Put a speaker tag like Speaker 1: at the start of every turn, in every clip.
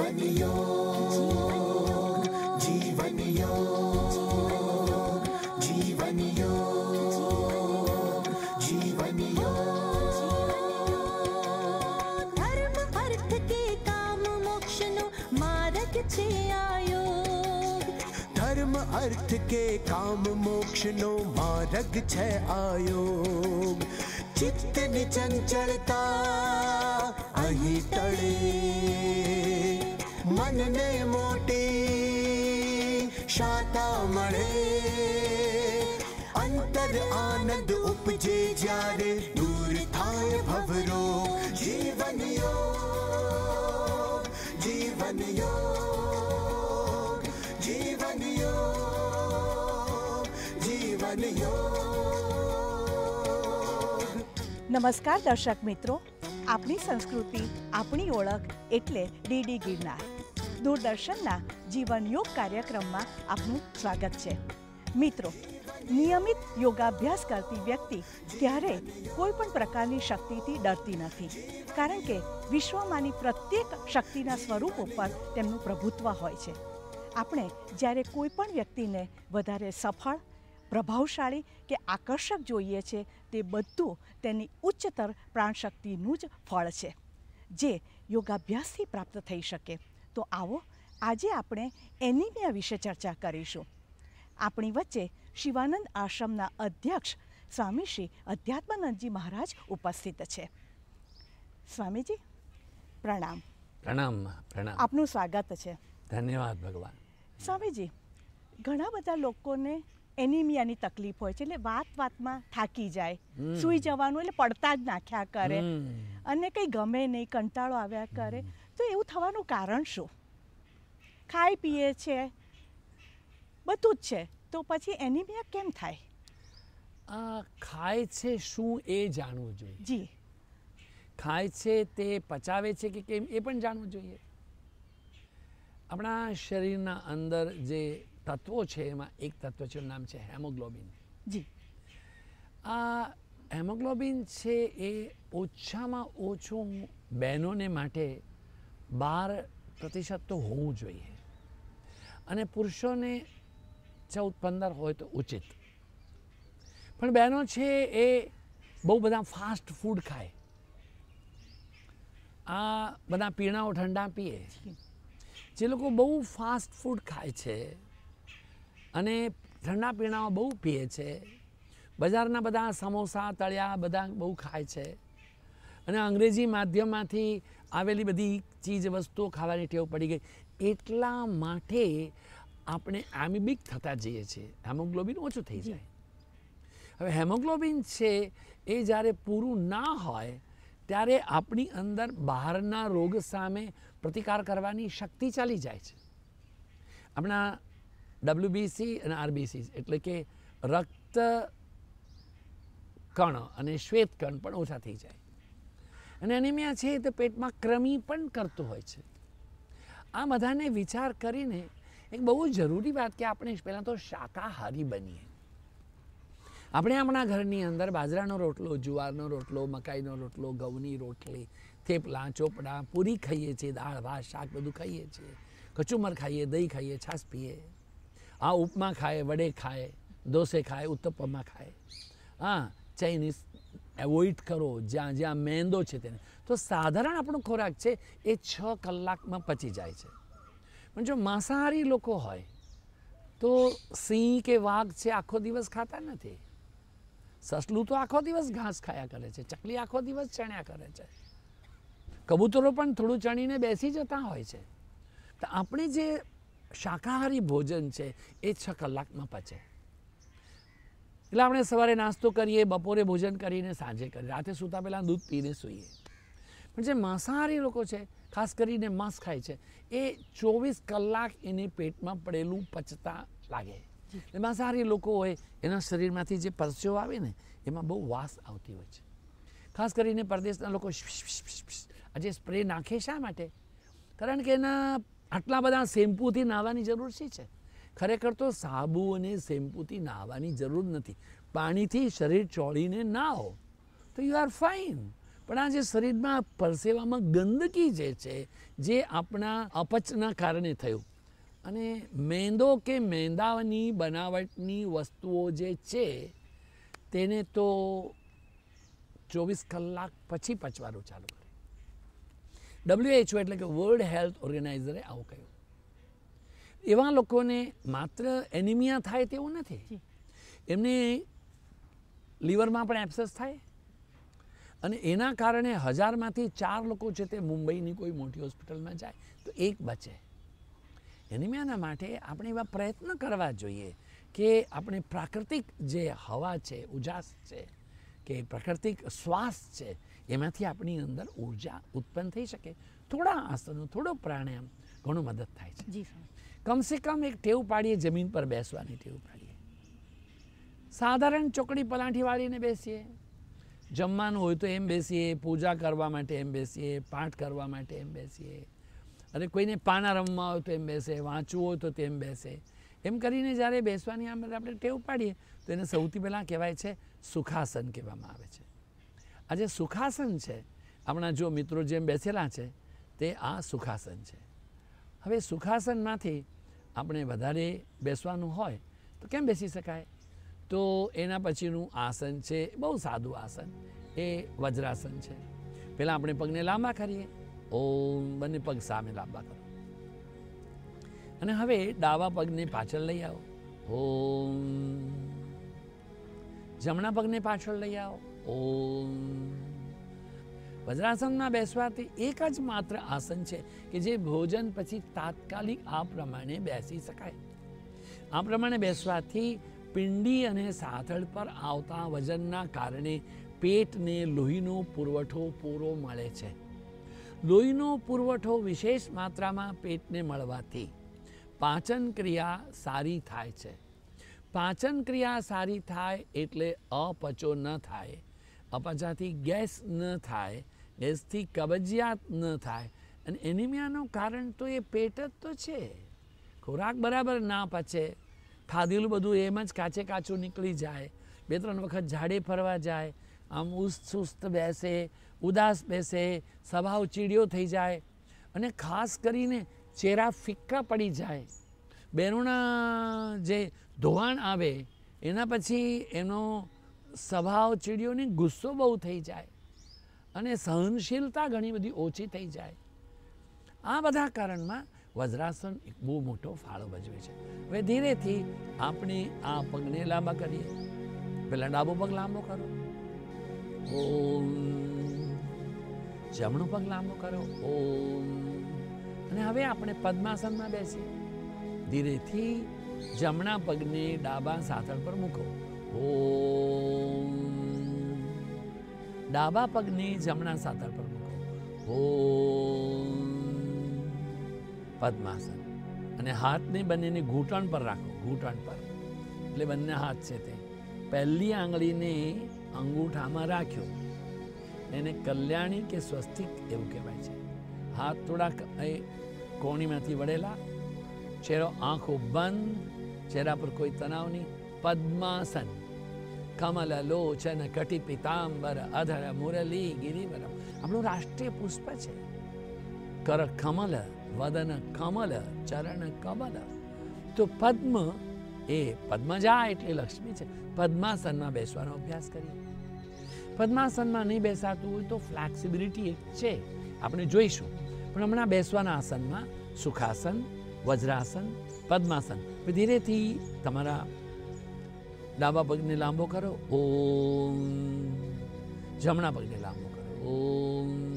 Speaker 1: જીવન યોગ જીવન યોગ જીવન યોગ જીવન યોગ
Speaker 2: ધર્મ અર્થ કે કામ મોક્ષનો માર્ગ છે આયોગ
Speaker 1: ધર્મ અર્થ કે કામ મોક્ષનો માર્ગ ચંચળતા અહીં ટળે મનને મોટી શાતા મળે અંતર આનંદ ઉપજે જ્યારે દૂર થાય ભવરો જીવન જીવનયો જીવન જીવનયો જીવન યોગ
Speaker 3: નમસ્કાર દર્શક મિત્રો આપણી સંસ્કૃતિ આપણી ઓળખ એટલે ડીડી ગિરનાર. દૂરદર્શનના જીવન યોગ કાર્યક્રમમાં આપનું સ્વાગત છે. મિત્રો, નિયમિત યોગાભ્યાસ કરતી વ્યક્તિ ક્યારેય કોઈ પણ પ્રકારની શક્તિથી ડરતી નથી. કારણ કે વિશ્વમાંની પ્રત્યેક શક્તિના સ્વરૂપ ઉપર તેમનું પ્રભુત્વ હોય છે. આપણે જ્યારે કોઈ પણ વ્યક્તિને વધારે સફળ, પ્રભાવશાળી કે આકર્ષક જોઈએ છે, તે બધું તેની ઉચ્ચતર પ્રાણશક્તિનું જ ફળ છે, જે યોગાભ્યાસથી પ્રાપ્ત થઈ શકે. તો આવો આજે આપણે એનિમિયા વિશે ચર્ચા કરીશું. આપણી વચ્ચે શિવાનંદ આશ્રમના અધ્યક્ષ સ્વામી શ્રી અધ્યાત્માનંદજી મહારાજ ઉપસ્થિત છે. સ્વામીજી પ્રણામ.
Speaker 4: પ્રણામ પ્રણામ.
Speaker 3: આપનું સ્વાગત છે.
Speaker 4: ધન્યવાદ ભગવાન.
Speaker 3: સ્વામીજી ઘણા બધા લોકોને એનિમિયાની તકલીફ હોય છે એટલે વાત વાતમાં થાકી જાય. સૂઈ જવાનું એટલે પડતા જ નાખ્યા કરે. અને કંઈ ગમે નહીં કંટાળો આવ્યા કરે. તો એવું થવાનું કારણ શું? ખાઈ પીએ છે બધું જ છે. તો પછી એનિમિયા કેમ થાય?
Speaker 4: આ ખાય છે શું એ જાણવું જોઈએ.
Speaker 3: જી.
Speaker 4: ખાય છે તે પચાવે છે કે કેમ એ પણ જાણવું જોઈએ. આપણા શરીરના અંદર જે તત્વો છે એમાં એક તત્વ છે નામ છે હેમોગ્લોબિન.
Speaker 3: જી.
Speaker 4: આ હેમોગ્લોબિન છે એ ઓછામાં ઓછું બહેનોને માટે બાર પ્રતિશત તો હોવું જોઈએ. અને પુરુષોને ચૌદ, પંદર હોય તો ઉચિત. પણ બહેનો છે એ બહુ બધા ફાસ્ટ ફૂડ ખાય. આ બધા પીણાઓ ઠંડા પીએ. જે લોકો બહુ ફાસ્ટ ફૂડ ખાય છે અને ઠંડા પીણાઓ બહુ પીએ છે. બજારના બધા સમોસા, તળિયા બધા બહુ ખાય છે. અને અંગ્રેજી માધ્યમમાંથી આવેલી બધી ચીજ વસ્તુઓ ખાવાની ટેવ પડી ગઈ. એટલા માટે આપણે એમિબિક થતા જઈએ છીએ. હેમોગ્લોબિન ઓછું થઈ જાય. હવે હેમોગ્લોબિન છે એ જ્યારે પૂરું ના હોય ત્યારે આપણી અંદર બહારના રોગ સામે પ્રતિકાર કરવાની શક્તિ ચાલી જાય છે. આપણા ડબ્લ્યુબીસી અને આરબીસી એટલે કે રક્ત કણ અને શ્વેત કણ પણ ઓછા થઈ જાય. અને એનિમિયા છે તે પેટમાં ક્રમી પણ કરતો હોય છે. આ બધાને વિચાર કરીને એક બહુ જરૂરી વાત કે આપણે પહેલાં તો શાકાહારી બનીએ. આપણે આપણા ઘરની અંદર બાજરાનો રોટલો, જુવારનો રોટલો, મકાઈનો રોટલો, ઘઉંની રોટલી, થેપલા, ચોપડા, પૂરી ખાઈએ છીએ, દાળ, ભાત, શાક બધું ખાઈએ છીએ. કચુમર ખાઈએ, દહીં ખાઈએ, છાશ પીએ. આ ઉપમા ખાય, વડે ખાય દોસે ખાય ઉત્તપમમાં ખાય. હા, ચાઇનીઝ એવોઇડ કરો, જ્યાં જ્યાં મેંદો છે તેને. તો સાધારણ આપણો ખોરાક છે, એ છ કલાકમાં પચી જાય છે. પણ જો માંસાહારી લોકો હોય, તો સિંહ કે વાઘ છે, આખો દિવસ ખાતા નથી. સસલું તો આખો દિવસ ઘાસ ખાયા કરે છે, ચકલી આખો દિવસ ચણ્યા કરે છે. કબૂતરો પણ થોડું ચણીને બેસી જતા હોય છે. તો આપણે જે શાકાહારી ભોજન છે, એ છ કલાકમાં પચે. એટલે આપણે સવારે નાસ્તો કરીએ, બપોરે ભોજન કરીને સાંજે કરીએ. રાતે સૂતા પહેલાં દૂધ પીને સૂઈએ. પણ જે માંસાહારી લોકો છે, ખાસ કરીને માંસ ખાય છે, એ ચોવીસ કલાક એને પેટમાં પડેલું પચતા લાગે. એટલે માંસાહારી લોકો હોય, એના શરીરમાંથી જે પરસ્યો આવે ને, એમાં બહુ વાસ આવતી હોય છે. ખાસ કરીને પરદેશના લોકો આજે સ્પ્રે નાખે શા માટે? કારણ કે એના આટલા બધા શેમ્પૂથી નાહવાની જરૂર શી છે? ખરેખર તો સાબુ અને શેમ્પૂથી નાહવાની જરૂર નથી. પાણીથી શરીર ચોળીને નાહો, તો યુ આર ફાઇન પણ આ જે શરીરમાં પરસેવામાં ગંદકી જે છે, જે આપણા અપચના કારણે થયું, અને મેંદો કે મેંદાની બનાવટની વસ્તુઓ જે છે, તેને તો ચોવીસ કલાક પછી પચવાનું ચાલુ કરે. ડબ્લ્યુએચઓ એટલે કે વર્લ્ડ હેલ્થ ઓર્ગેનાઇઝરે આવું કહ્યું. એવા લોકોને માત્ર એનિમિયા થાય તેવું નથી. એમને લીવરમાં પણ એબ્સેસ થાય. અને એના કારણે હજારમાંથી ચાર લોકો છે તે મુંબઈની કોઈ મોટી હોસ્પિટલમાં જાય તો એક બચે. એનિમિયાના માટે આપણે એવા પ્રયત્ન કરવા જોઈએ કે આપણે પ્રાકૃતિક જે હવા છે ઉજાસ છે કે પ્રાકૃતિક શ્વાસ છે એમાંથી આપણી અંદર ઊર્જા ઉત્પન્ન થઈ શકે. થોડા આસનો થોડો પ્રાણાયામ ઘણું મદદ થાય છે.
Speaker 3: જી સ્વામી
Speaker 4: કમસે કમ એક ટેવ પાડીએ, જમીન પર બેસવાની ટેવ પાડીએ. સાધારણ ચોકડી પલાઠી વાળીને બેસીએ. જમવાનું હોય તો એમ બેસીએ, પૂજા કરવા માટે એમ બેસીએ, પાઠ કરવા માટે એમ બેસીએ. અને કોઈને પાના રમવા હોય તો એમ બેસે, વાંચવું હોય તો તેમ બેસે. એમ કરીને જ્યારે બેસવાની આમ આપણે ટેવ પાડીએ, તો એને સૌથી પહેલાં કહેવાય છે સુખાસન કહેવામાં આવે છે. આ જે સુખાસન છે આપણા જો મિત્રો જેમ બેસેલા છે, તે આ સુખાસન છે. હવે સુખાસનમાંથી આપણે વધારે બેસવાનું હોય, તો કેમ બેસી શકાય? તો એના પછીનું આસન છે, બહુ સાદું આસન. એ વજ્રાસન છે. પહેલાં આપણે પગને લાંબા કરીએ. ઓમ, બંને પગ સામે લાંબા કરો. અને હવે ડાવા પગને પાછળ લઈ આવો. ઓમ. જમણા પગને પાછળ લઈ આવો. ઓમ. વજ્રાસનમાં બેસવાથી એક જ માત્ર આસન છે કે જે ભોજન પછી તાત્કાલિક આ પ્રમાણે બેસી શકાય. આ પ્રમાણે બેસવાથી પિંડી અને સાથળ પર આવતા વજનના કારણે પેટને લોહીનો પુરવઠો પૂરો મળે છે. લોહીનો પુરવઠો વિશેષ માત્રામાં પેટને મળવાથી પાચન ક્રિયા સારી થાય છે. પાચન ક્રિયા સારી થાય એટલે અપચો ન થાય. અપચાથી ગેસ ન થાય ગેસથી કબજિયાત ન થાય. અને એનિમિયાનું કારણ તો એ પેટ જ તો છે. ખોરાક બરાબર ના પચે. ખાધેલું બધું એમ જ કાચે કાચું નીકળી જાય. બે ત્રણ વખત ઝાડે ફરવા જાય. આમ ઉસ્ત સુસ્ત બેસે, ઉદાસ બેસે, સ્વભાવ ચીડિયો થઈ જાય. અને ખાસ કરીને ચહેરા ફિક્કા પડી જાય. બહેનોના જે ધોવાણ આવે, એના પછી એનો સ્વભાવ ચીડિયોને ગુસ્સો બહુ થઈ જાય. અને સહનશીલતા ઘણી બધી ઓછી થઈ જાય. આ બધા કારણમાં વજ્રાસન એક બહુ મોટો ફાળો ભજવે છે. હવે ધીરેથી આપણે આ પગને લાંબા કરીએ. પહેલાં ડાબો પગ લાંબો કરો. ઓમ. જમણો પગ લાંબો કરો. ઓમ. અને હવે આપણે પદ્માસનમાં બેસીએ. ધીરેથી જમણા પગને ડાબા સાથળ પર મૂકો. ઓમ. ડાબા પગને જમણા સાતળ પર મૂકો. ઓમ પદ્માસન. અને હાથને બંનેને ઘૂંટણ પર રાખો, ઘૂંટણ પર. એટલે બંને હાથ છે તે. પહેલી આંગળીને અંગૂઠામાં રાખ્યો. એને કલ્યાણી કે સ્વસ્તિક એવું કહેવાય છે. હાથ થોડાક એ કોણીમાંથી વળેલા. ચહેરો, આંખો બંધ. ચહેરા પર કોઈ તણાવ નહીં. પદ્માસન. કમલ લોચન કટિ પિતાંબર અધર મુરલી ગિરિવરમ આપણું રાષ્ટ્રીય પુષ્પ છે કર કમલ વદન કમલ ચરણ કમલ તો પદ્મ એ પદ્મજા એટલે લક્ષ્મી છે પદ્માસનમાં બેસવાનો અભ્યાસ કરીએ પદ્માસનમાં નહીં બેસાતું હોય તો ફ્લેક્સિબિલિટી એક છે આપણે જોઈશું પણ હમણાં બેસવાના આસનમાં સુખાસન વજ્રાસન પદ્માસન ધીરેથી તમારા ડાબા પગને લાંબો કરો. ઓમ. જમણા પગને લાંબો કરો. ઓમ.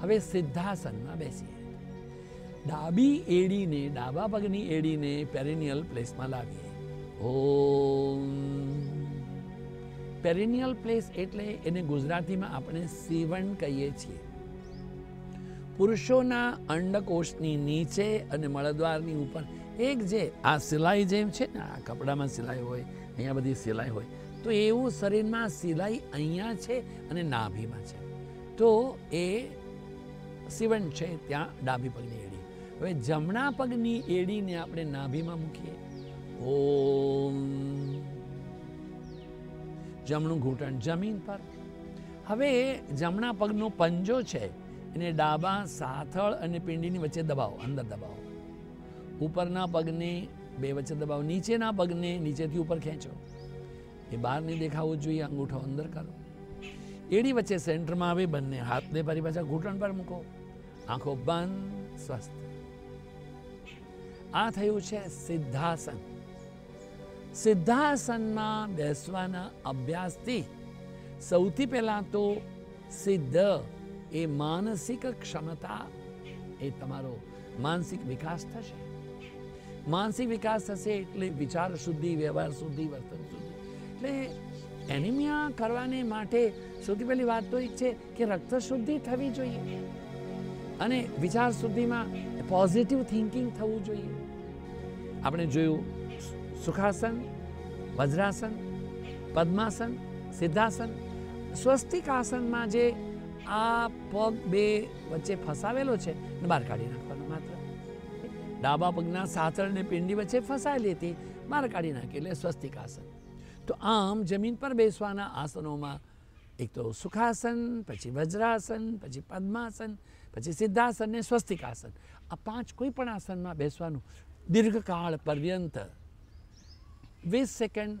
Speaker 4: હવે સિદ્ધાસનમાં બેસીએ. ડાબી એડીને, ડાબા પગની એડીને પેરિનિયલ પ્લેસમાં લાવીએ. ઓમ. પેરિનિયલ પ્લેસ એટલે એને ગુજરાતીમાં આપણે સીવણ કહીએ છીએ. પુરુષોના અંડકોષની નીચે અને મળદ્વારની ઉપર એક જે આ સિલાઈ જેમ છે ને, આ કપડામાં સિલાઈ હોય અહીંયા બધી સિલાઈ હોય. તો એવું શરીરમાં સિલાઈ અહીંયા છે અને નાભીમાં છે. તો એ સીવણ છે, ત્યાં ડાબી પગની એડી. હવે જમણા પગની એડીને આપણે નાભીમાં મૂકીએ. ઓમ. જમણું ઘૂંટણ જમીન પર. હવે જમણા પગનો પંજો છે, એને ડાબા સાથળ અને પિંડીની વચ્ચે દબાવો, અંદર દબાવો. ઉપરના પગને બે વચ્ચે દબાવો નીચેના પગને નીચેથી ઉપર ખેંચો એ બહાર નહીં દેખાવું જોઈએ અંગૂઠો અંદર કરો એડી વચ્ચે સેન્ટરમાં આવે બંને હાથને ફરી પાછા ઘૂંટણ પર મૂકો આંખો બંધ સ્વસ્થ આ થયું છે સિદ્ધાસન સિદ્ધાસનમાં બેસવાના અભ્યાસથી સૌથી પહેલાં તો સિદ્ધ એ માનસિક ક્ષમતા એ તમારો માનસિક વિકાસ થશે માનસિક વિકાસ થશે એટલે વિચાર શુદ્ધિ, વ્યવહાર શુદ્ધિ, વર્તન શુદ્ધિ. એટલે એનિમિયા કરવાને માટે સૌથી પહેલી વાત તો એક છે કે રક્ત શુદ્ધિ થવી જોઈએ. અને વિચાર શુદ્ધિમાં પોઝિટિવ થિંકિંગ થવું જોઈએ. આપણે જોયું સુખાસન, વજ્રાસન, પદ્માસન, સિદ્ધાસન સ્વસ્તિક આસનમાં જે આ પગ બે વચ્ચે ફસાવેલો છે બહાર કાઢી નાખવાનો. ડાબા પગના સાથળ ને પિંડી વચ્ચે ફસાયેલી હતી બહાર કાઢી નાખી એટલે સ્વસ્તિકાસન. તો આમ જમીન પર બેસવાના આસનોમાં એક તો સુખાસન, પછી વજ્રાસન, પછી પદ્માસન, પછી સિદ્ધાસન ને સ્વસ્તિકાસન. આ પાંચ કોઈ પણ આસનમાં બેસવાનું દીર્ઘકાળ પર્યંત વીસ સેકન્ડ,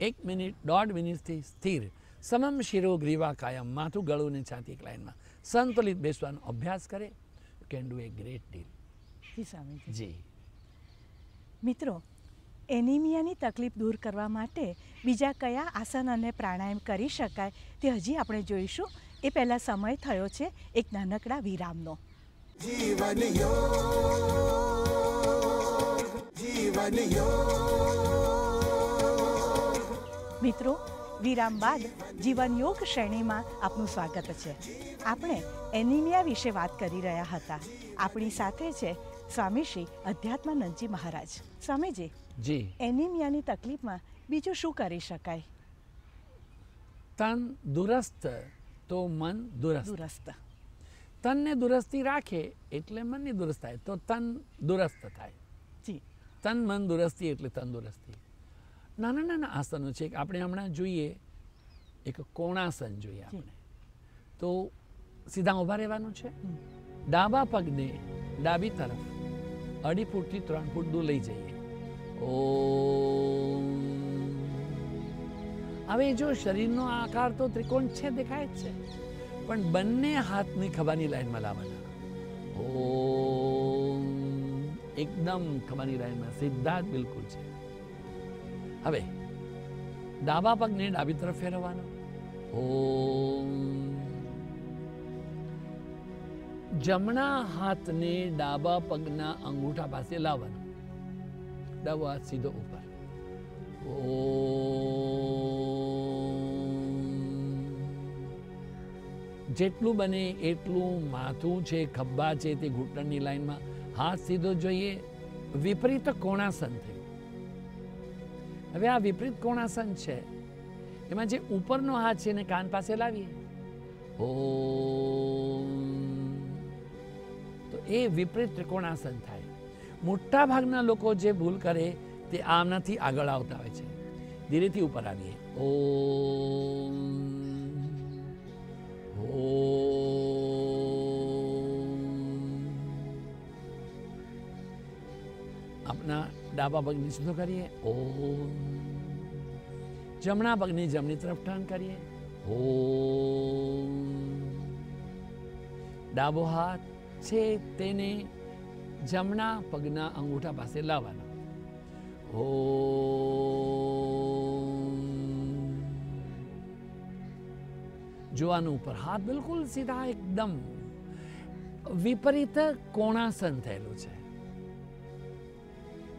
Speaker 4: એક મિનિટ, દોઢ મિનિટથી સ્થિર. સમમ શિરો ગ્રીવા કાયમ માથું ગળું ને છાતી એક લાઇનમાં સંતુલિત બેસવાનો અભ્યાસ કરે. You can do a great deal.
Speaker 3: Ji Swamiji
Speaker 4: ji.
Speaker 3: મિત્રો એનિમિયાની તકલીફ દૂર કરવા માટે બીજા કયા આસન અને પ્રાણાયામ કરી શકાય તે હજી આપણે જોઈશું. એ પહેલાં સમય થયો છે એક નાનકડા વિરામનો.
Speaker 1: જીવન જીવન
Speaker 3: મિત્રો વિરામ બાદ જીવન યોગ શ્રેણીમાં આપનું સ્વાગત છે. આપણે એનિમિયા વિશે વાત કરી રહ્યા હતા. આપણી સાથે છે સ્વામી શ્રી અધ્યાત્માનંદજી મહારાજ. સ્વામીજી
Speaker 4: જી.
Speaker 3: એનિમિયાની તકલીફમાં બીજું શું કરી શકાય?
Speaker 4: તન દુરસ્ત તો મન દુરસ્ત.
Speaker 3: દુરસ્ત.
Speaker 4: તનને દુરસ્તી રાખે એટલે મનની દુરસ્ત થાય. તો તન દુરસ્ત થાય.
Speaker 3: જી.
Speaker 4: તન મન દુરસ્તી એટલે તંદુરસ્તી નાના નાના આસનો છે આપણે હમણાં જોઈએ એક કોણાસન જોઈએ આપણે. તો સીધા ઊભા રહેવાનું છે? ડાબા પગને ડાબી તરફ. અઢી ફૂટથી ત્રણ ફૂટ દૂર લઈ જઈએ. ઓ હવે જો શરીરનો આકાર તો ત્રિકોણ છે, દેખાય જ છે. પણ બંને હાથની ખભાની લાઈનમાં લાવવાના. ઓમ. એકદમ ખભાની લાઈનમાં સીધા જ બિલકુલ છે. હવે, ડાબા પગને ડાબી તરફ ફેરવવાનો. ઓમ. જમણા હાથને ડાબા પગના અંગૂઠા પાસે લાવવાનો. ડાબો હાથ સીધો ઉપર. ઓ જેટલું બને એટલું માથું છે, ખભા છે તે ઘૂંટણની લાઈનમાં હાથ સીધો જોઈએ. વિપરીત કોણાસન થયું. હવે આ વિપરીત કોણાસન છે. એમાં જે ઉપરનો હાથ છે એને કાન પાસે લાવીએ. ઓમ. એ વિપરીત ત્રિકોણાસન થાય. મોટા ભાગના લોકો જે ભૂલ કરે તે આમનાથી આગળ આવતા હોય છે. ધીરેથી ઉપર આવીએ. ઓ આપના ડાબા પગની સીધો કરીએ? ઓમ. જમણા પગની જમણી તરફ ટર્ન કરીએ. ઓમ. ડાબો હાથ. છે તેને જમણા પગના અંગૂઠા પાસે લાવવાનો. ઓમ. જોવાનું ઉપર હાથ બિલકુલ સીધા એકદમ વિપરીત કોણાસન થયેલું છે.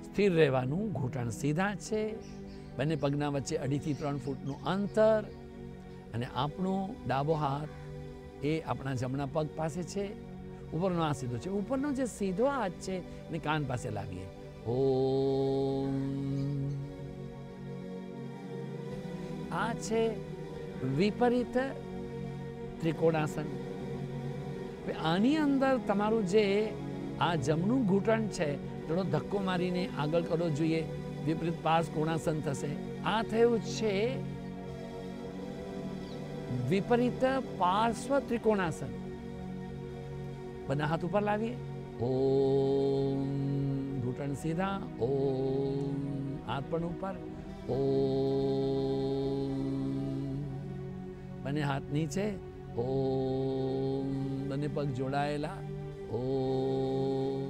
Speaker 4: સ્થિર રહેવાનું ઘૂંટણ સીધા છે. બંને પગના વચ્ચે અઢીથી ત્રણ ફૂટનું અંતર અને આપણો ડાબો હાથ એ આપણા જમણા પગ પાસે છે. ઉપરનો આ સીધો છે ઉપરનો જે સીધો હાથ છે, એને કાન પાસે લાવીએ. ઓમ. આ છે વિપરીત ત્રિકોણાસન. આની અંદર તમારું જે આ જમણું ઘૂંટણ છે, થોડો ધક્કો મારીને આગળ કરવો જોઈએ. વિપરીત પાર્શ કોણાસન થશે. આ થયું છે વિપરીત પાર્શ્વ ત્રિકોણાસન. બંને હાથ ઉપર લાવીએ. ઓમ ઘૂંટણ સીધા, ઓમ હાથ પણ ઉપર, ઓમ બંને હાથ નીચે, ઓમ બંને પગ જોડાયેલા, ઓમ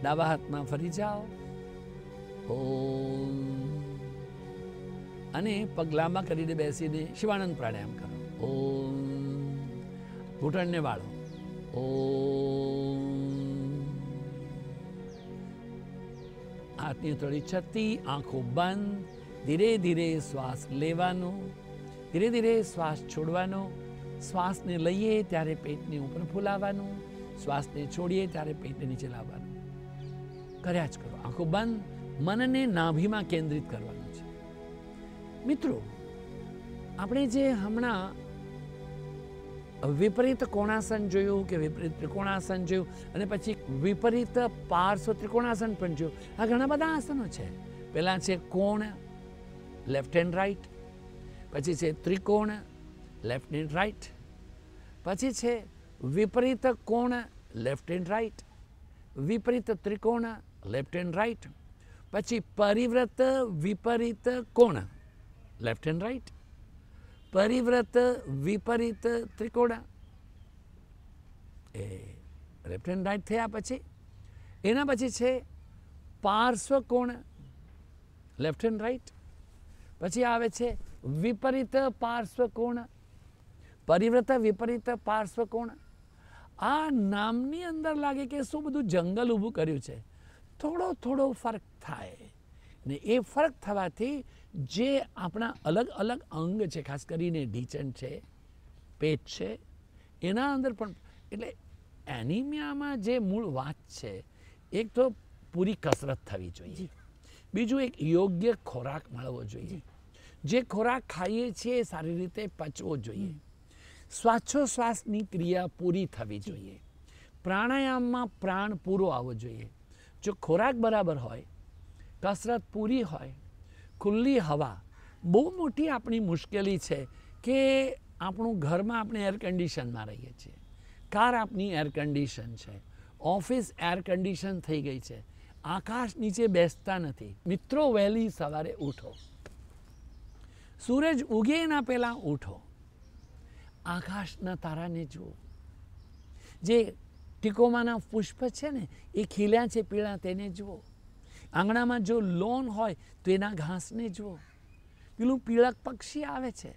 Speaker 4: ડાબા હાથમાં ફરી જાઓ, ઓમ અને પગ લાંબા કરીને બેસીને શિવાનંદ પ્રાણાયામ કરો. ઓમ ઘૂંટણને વાળો. ઓમ. હાથની થોડી છતી આંખો બંધ, ધીરે ધીરે શ્વાસ લેવાનો, ધીરે ધીરે શ્વાસ છોડવાનો, શ્વાસને લઈએ ત્યારે પેટને ઉપર ફૂલાવવાનું શ્વાસને છોડીએ ત્યારે પેટને નીચે લાવવાનું. કર્યા જ કરો. આંખો બંધ, મનને નાભીમાં કેન્દ્રિત કરવાનું છે. મિત્રો, આપણે જે હમણાં વિપરીત કોણાસન જોયું કે વિપરીત ત્રિકોણાસન જોયું? અને પછી વિપરીત પાર્શ્વ ત્રિકોણાસન પણ જોયું. આ ઘણા બધા આસનો છે. પહેલાં છે કોણ લેફ્ટ હેન્ડ રાઈટ પછી છે ત્રિકોણ લેફ્ટ હેન્ડ રાઈટ પછી છે વિપરીત કોણ લેફ્ટ હેન્ડ રાઈટ વિપરીત ત્રિકોણ લેફ્ટ હેન્ડ રાઈટ પછી પરિવ્રત વિપરીત કોણ લેફ્ટ હેન્ડ રાઈટ પરિવ્રત વિપરીત ત્રિકોણ. એ લેફ્ટ હેન્ડ રાઈટ થયા પછી, એના પછી છે પાર્શ્વ કોણ, લેફ્ટ હેન્ડ રાઈટ. પછી આવે છે વિપરીત પાર્શ્વ કોણ, પરિવ્રત વિપરીત પાર્શ્વ કોણ. આ નામની અંદર લાગે કે શું બધું જંગલ ઊભું કર્યું છે. થોડો થોડો ફરક થાય. ને એ ફરક થવાથી જે આપણા અલગ અલગ અંગ છે ખાસ કરીને ઢીચણ છે પેટ છે એના અંદર પણ એટલે એનિમિયામાં જે મૂળ વાત છે એક તો પૂરી કસરત થવી જોઈએ. બીજું એક યોગ્ય ખોરાક મળવો જોઈએ. જે. ખોરાક ખાઈએ છીએ એ સારી રીતે પચવો જોઈએ. શ્વાસોશ્વાસની ક્રિયા પૂરી થવી જોઈએ. પ્રાણાયામમાં પ્રાણ પૂરો આવવો જોઈએ. જો ખોરાક બરાબર હોય કસરત પૂરી હોય, ખુલ્લી હવા, બહુ મોટી આપણી મુશ્કેલી છે કે આપણું ઘરમાં આપણે એર કન્ડિશનમાં રહીએ છીએ. કાર આપની એર કન્ડિશન છે. ઓફિસ એર કન્ડિશન થઈ ગઈ છે. આકાશ નીચે બેસતા નથી. મિત્રો, વહેલી સવારે ઉઠો. સૂરજ ઉગે એના પહેલાં ઉઠો. આકાશના તારાને જુઓ. જે ટીકોમાના પુષ્પ છે ને, એ ખીલ્યા છે, પીળા, તેને જુઓ. આંગણામાં જો લોન હોય તો એના ઘાસને જુઓ. પેલું પીળક પક્ષી આવે છે.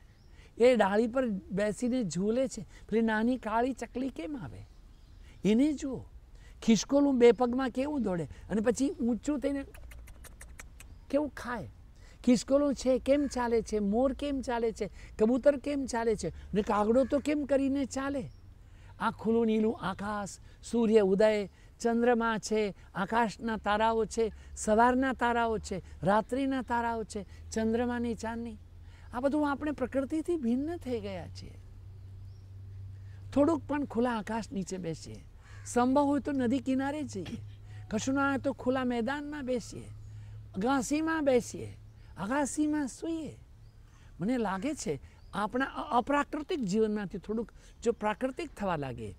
Speaker 4: એ ડાળી પર બેસીને ઝૂલે છે. પેલી નાની કાળી ચકલી કેમ આવે? એને જુઓ. ખિસકોલું બે પગમાં કેવું દોડે? અને પછી ઊંચું થઈને કેવું ખાય? ખિસકોલું છે, કેમ ચાલે છે? મોર કેમ ચાલે છે? કબૂતર કેમ ચાલે છે? ને કાગડો તો કેમ કરીને ચાલે? આ ખુલ્લું, નીલું આકાશ, સૂર્ય ઉદય ચંદ્રમા છે, આકાશના તારાઓ છે, સવારના તારાઓ છે, રાત્રિના તારાઓ છે, ચંદ્રમાની ચાંદની. આ બધું આપણે પ્રકૃતિથી ભિન્ન થઈ ગયા છીએ. થોડુંક પણ ખુલ્લા આકાશ નીચે બેસીએ. સંભવ હોય તો નદી કિનારે જઈએ. કશું ના હોય તો ખુલ્લા મેદાનમાં બેસીએ. અગાસીમાં બેસીએ. અગાસીમાં સૂઈએ. મને લાગે છે આપણા અપ્રાકૃતિક જીવનમાંથી થોડુંક જો પ્રાકૃતિક થવા લાગે,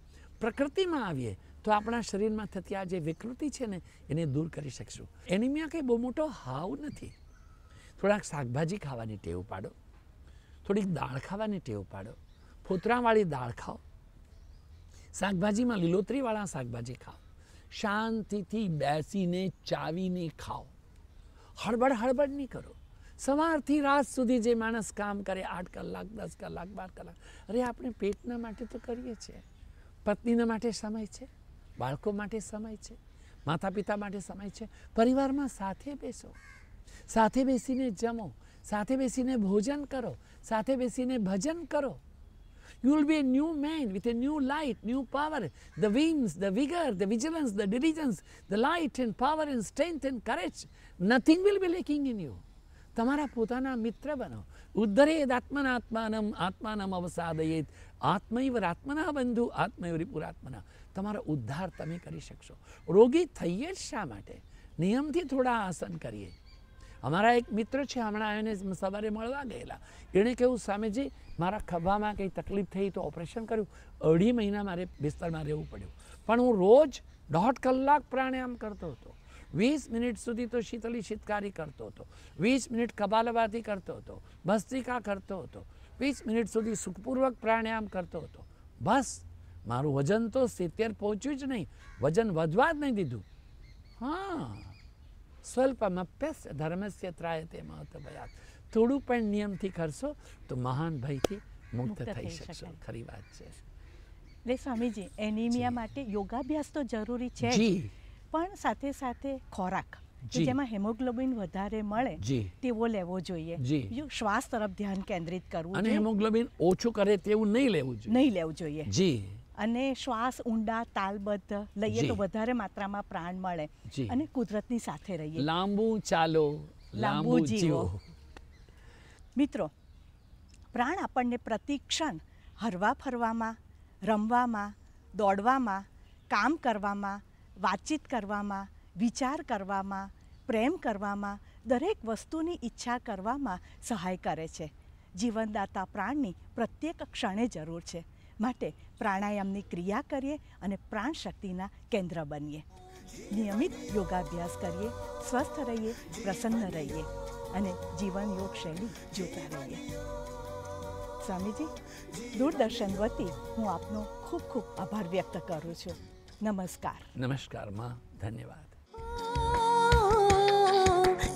Speaker 4: પ્રકૃતિમાં આવીએ તો આપણા શરીરમાં થતી આ જે વિકૃતિ છે ને, એને દૂર કરી શકશું. એનિમિયા કંઈ બહુ મોટો હાવ નથી. થોડાક શાકભાજી ખાવાની ટેવ પાડો. થોડીક દાળ ખાવાની ટેવ પાડો. ફોતરાવાળી દાળ ખાઓ. શાકભાજીમાં લીલોતરીવાળા શાકભાજી ખાઓ. શાંતિથી બેસીને, ચાવીને ખાઓ. હળબડ હળબડ નહીં કરો. સવારથી રાત સુધી જે માણસ કામ કરે, આઠ કલાક, દસ કલાક, બાર કલાક. અરે, આપણે પેટના માટે તો કરીએ છીએ. પત્નીના માટે સમય છે. બાળકો માટે સમય છે માતા પિતા માટે સમય છે પરિવારમાં સાથે બેસો સાથે બેસીને જમો સાથે બેસીને ભોજન કરો સાથે બેસીને ભજન કરો You will be a new man with a new light, new power. The wings, the vigor, the vigilance, the diligence, the light and power and strength and courage. Nothing will be lacking in you. તમારા પોતાના મિત્ર બનો ઉદ્ધરેદ આત્મનાત્માનમ આત્માનમ અવસાદયેત આત્મૈવ આત્મના બંધુ આત્મૈવ રિપુરાત્મના તમારો ઉદ્ધાર તમે કરી શકશો. રોગી થઈએ જ શા માટે? નિયમથી થોડા આસન કરીએ. અમારા એક મિત્ર છે, હમણાં એને સવારે મળવા ગયેલા. એણે કહ્યું, સ્વામીજી, મારા ખભામાં કંઈ તકલીફ થઈ તો ઓપરેશન કર્યું. અઢી મહિના મારે બિસ્તરમાં રહેવું પડ્યું. પણ હું રોજ દોઢ કલાક પ્રાણાયામ કરતો હતો. વીસ મિનિટ સુધી તો શીતળી શીતકારી કરતો હતો. વીસ મિનિટ કપાલભાતી કરતો હતો. ભસ્તિકા કરતો હતો. વીસ મિનિટ સુધી સુખપૂર્વક પ્રાણાયામ કરતો હતો. બસ મારું વજન તો સિત્તેર પહોંચ્યું જ નહીં. વજન વધવા જ નહીં દીધું. હા. સ્વલ્પમપ્યસ્ય ધર્મસ્ય ત્રાયતે મહત્વયાત થોડું પણ નિયમથી કરશો તો મહાન ભયથી મુક્ત થઈ શકશો. ખરી વાત છે.
Speaker 3: એટલે સ્વામીજી એનિમિયા માટે યોગાભ્યાસ તો જરૂરી છે પણ સાથે સાથે ખોરાક જેમાં હેમોગ્લોબિન વધારે મળે તેવો લેવો જોઈએ. શ્વાસ તરફ ધ્યાન કેન્દ્રિત કરવું
Speaker 4: અને હેમોગ્લોબિન ઓછું કરે તેવું નહીં લેવું જોઈએ.
Speaker 3: નહીં લેવું જોઈએ.
Speaker 4: જી.
Speaker 3: અને શ્વાસ ઊંડા તાલબદ્ધ લઈએ તો વધારે માત્રામાં પ્રાણ મળે અને કુદરતની સાથે રહીએ.
Speaker 4: લાંબુ ચાલો લાંબુ
Speaker 3: જીવો. મિત્રો પ્રાણ આપણને પ્રતિક્ષણ હરવા ફરવામાં રમવામાં દોડવામાં કામ કરવામાં વાતચીત કરવામાં વિચાર કરવામાં પ્રેમ કરવામાં દરેક વસ્તુની ઈચ્છા કરવામાં સહાય કરે છે. જીવનદાતા પ્રાણની પ્રત્યેક ક્ષણે જરૂર છે. માટે પ્રાણાયામની ક્રિયા કરીએ અને પ્રાણ શક્તિના કેન્દ્ર બનીએ. નિયમિત યોગાભ્યાસ કરીએ સ્વસ્થ રહીએ પ્રસન્ન રહીએ અને જીવન યોગ શૈલી જોતા રહીએ. સ્વામીજી દૂરદર્શન વતી હું આપનો ખૂબ ખૂબ આભાર વ્યક્ત કરું છું. નમસ્કાર.
Speaker 4: નમસ્કારમાં ધન્યવાદ.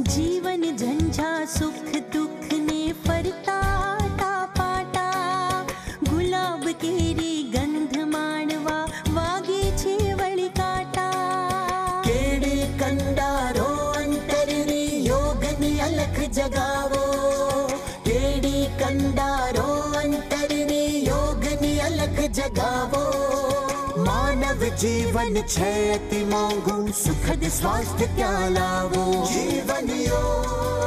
Speaker 1: જીવન ઝંઝા સુખ દુઃખ ને ફરતા જીવન છે અતિ મોંઘું સુખદ સ્વાસ્થ્ય ક્યાં લાવો. જીવન યોગ